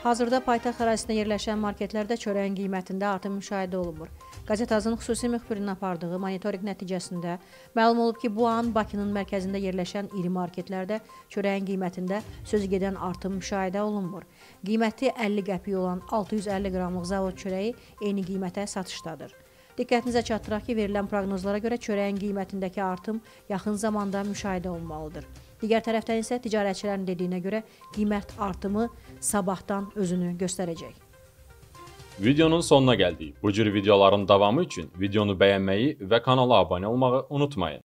Hazırda paytaxt ərazisində yerləşən marketlərdə çörəyin qiymətində artım müşahidə olunmur. Qəzetazın xüsusi müxbirinin apardığı monitorinq nəticəsində məlum olub ki, bu an Bakının mərkəzində yerləşən iri marketlərdə çörəyin qiymətində sözügedən artım müşahidə olunmur. Qiyməti 50 qəpik olan 650 qramlıq zavod çörəyi eyni qiymətə satışdadır. Diqqətinizə çatdıraq ki, verilən proqnozlara görə çörəyin qiymətindəki artım yaxın zamanda müşahidə olunmalıdır. Digər tərəfdən isə ticarətçilərin dediyinə görə qiymət artımı sabahdan özünü göstərəcək. Videonun sonuna gəldik. Bu cür videoların davamı üçün videonu bəyənməyi və kanala abunə olmağı unutmayın.